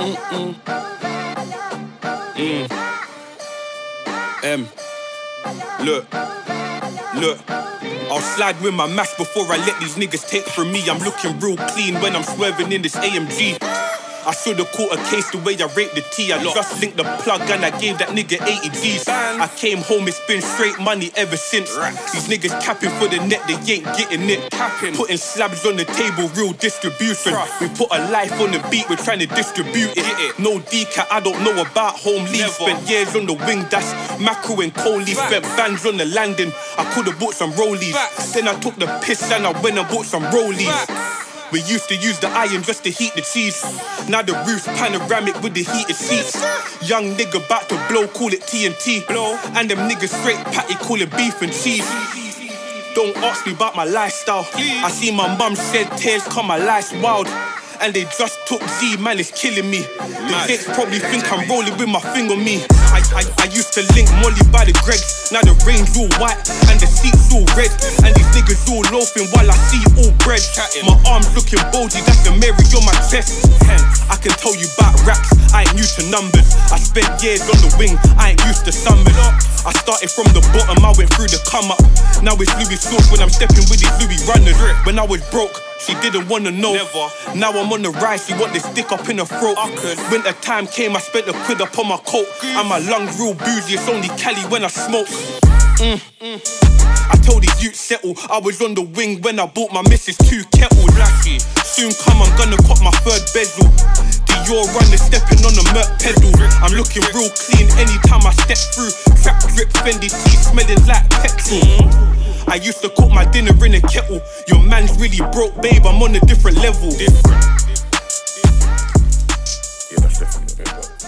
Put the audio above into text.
Mm-mm. Mm. M. Look. Look. I'll slide with my mask before I let these niggas take from me. I'm looking real clean when I'm swerving in this AMG. I should've caught a case the way I raped the T. I just linked the plug and I gave that nigga 80 G's. I came home, it's been straight money ever since. These niggas capping for the net, they ain't getting it. Capping. Putting slabs on the table, real distribution. We put a life on the beat, we're trying to distribute it. No decat, I don't know about home leave. Spent years on the wing, that's macro and Coley. Spent bands on the landing, I could've bought some rollies. Then I took the piss and I went and bought some rollies. We used to use the iron just to heat the cheese. Now the roof panoramic with the heated seats. Young nigga about to blow, call it TNT. Blow. And them niggas straight patty, call it beef and cheese. Don't ask me about my lifestyle. I see my mum shed tears, cause my life's wild. And they just took Z, man, it's killing me. The dates probably think I'm rolling with my thing on me. I, I, I used to link Molly by the Greggs. Now the range all white and the seats all red. And these niggas all loafing while I see bread. My arms looking bulgy, that's the Mary you on my chest. I can tell you about racks, I ain't new to numbers. I spent years on the wing, I ain't used to summers. I started from the bottom, I went through the come up. Now it's Louis Sauce when I'm stepping with these Louis runners. When I was broke, she didn't wanna know. Never. Now I'm on the rise, she want this stick up in her throat. When Winter time came, I spent a quid up on my coat. And my lungs real boozy, it's only Cali when I smoke. Mm. I told these youths settle. I was on the wing when I bought my missus two kettles. Lashy. Soon come, I'm gonna cop my third bezel. Dior runner stepping on the Merc pedal. I'm looking real clean anytime I step through. Trap drip Fendi tee smelling like petrol. I used to cook my dinner in a kettle. Your man's really broke, babe. I'm on a different level. Different. Yeah, that's definitely a bit.